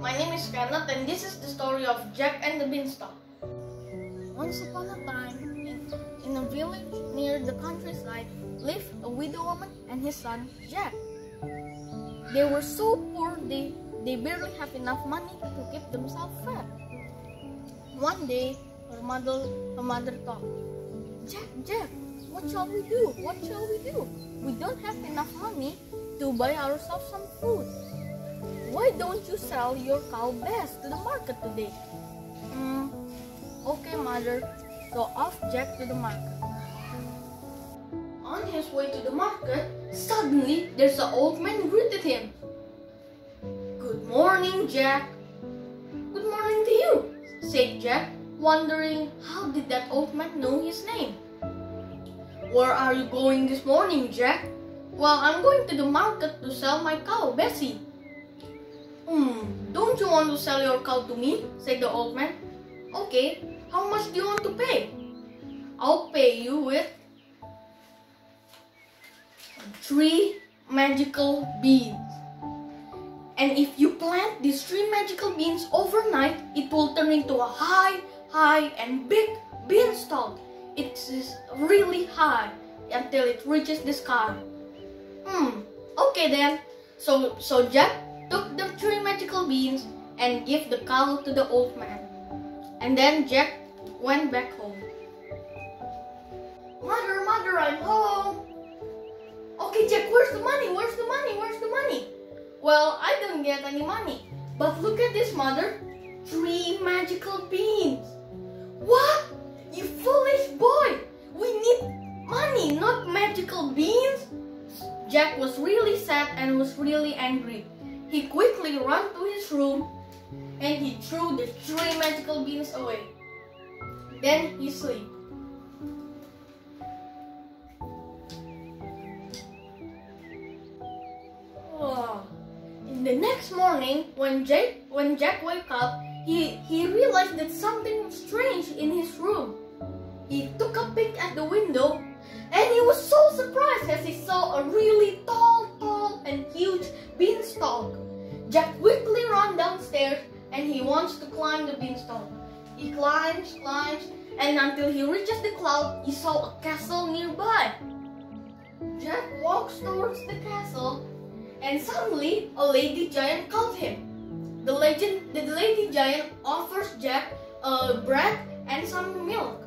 my name is Kenneth and this is the story of Jack and the Beanstalk. Once upon a time, in, a village near the countryside, lived a widow woman and his son Jack. They were so poor they, they barely have enough money to keep themselves fed. One day, her mother, her mother thought, Jack, Jack, what shall we do? What shall we do? We don't have enough money to buy ourselves some food. Why don't you sell your cow best to the market today? Hmm, okay, mother. So off Jack to the market. On his way to the market, suddenly there's an old man greeted him. Good morning, Jack. Good morning to you, said Jack wondering how did that old man know his name. Where are you going this morning, Jack? Well, I'm going to the market to sell my cow, Bessie. Hmm, don't you want to sell your cow to me? said the old man. Okay, how much do you want to pay? I'll pay you with three magical beans. And if you plant these three magical beans overnight, it will turn into a high, high and big beanstalk. It is really high until it reaches the sky. Hmm, okay then. So, so Jack took the three magical beans and gave the cow to the old man. And then Jack went back home. Mother, mother, I'm home. Okay, Jack, where's the money? Where's the money? Where's the money? Well, I didn't get any money. But look at this, mother. Three magical beans. What? You foolish boy! We need money, not magical beans! Jack was really sad and was really angry. He quickly ran to his room and he threw the three magical beans away. Then he slept. Oh. In the next morning, when Jack when Jack woke up, he, he realized that something strange in his room. He took a peek at the window and he was so surprised as he saw a really Jack quickly ran downstairs and he wants to climb the beanstalk. He climbs, climbs, and until he reaches the cloud, he saw a castle nearby. Jack walks towards the castle and suddenly a lady giant called him. The legend, the lady giant offers Jack uh, bread and some milk.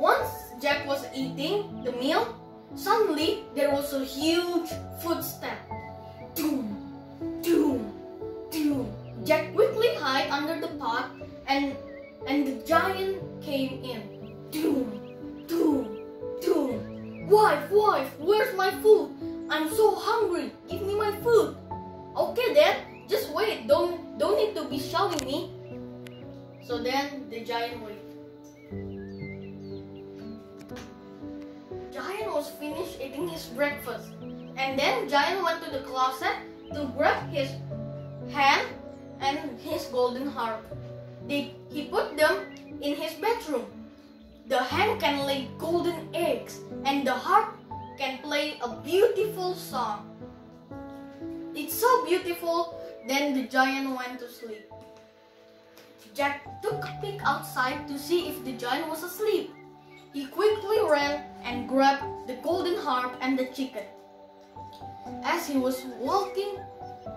Once Jack was eating the meal, suddenly there was a huge footstep. Doom. Jack quickly hid under the pot and and the giant came in. Doom, doom, doom. Wife, wife, where's my food? I'm so hungry. Give me my food. Okay, Dad. Just wait, don't don't need to be shouting me. So then the giant waited. Giant was finished eating his breakfast. And then Giant went to the closet to grab his hand and his golden harp. They, he put them in his bedroom. The hen can lay golden eggs and the harp can play a beautiful song. It's so beautiful then the giant went to sleep. Jack took a peek outside to see if the giant was asleep. He quickly ran and grabbed the golden harp and the chicken. As he was walking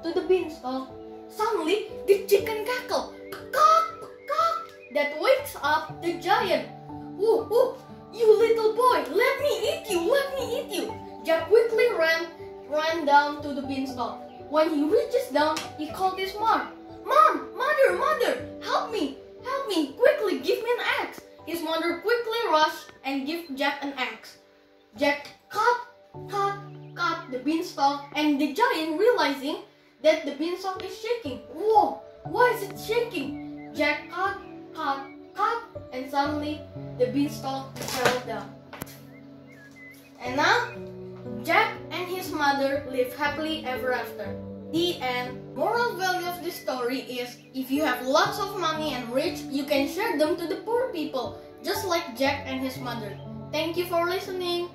to the beanstalk, suddenly the chicken cackle, Cock, cock, that wakes up the giant. Whoa, whoa, you little boy, let me eat you, let me eat you. Jack quickly ran, ran down to the beanstalk. When he reaches down, he called his mom. Mom, mother, mother, help me, help me, quickly, give me an axe. His mother quickly rushed and gave Jack an axe. Jack cut, cut, cut the beanstalk and the giant realizing that the beanstalk is shaking. Whoa, why is it shaking? Jack cut, cut, cut and suddenly the beanstalk fell down. And now Jack and his mother live happily ever after. The end. Moral value of this story is if you have lots of money and rich, you can share them to the poor people, just like Jack and his mother. Thank you for listening.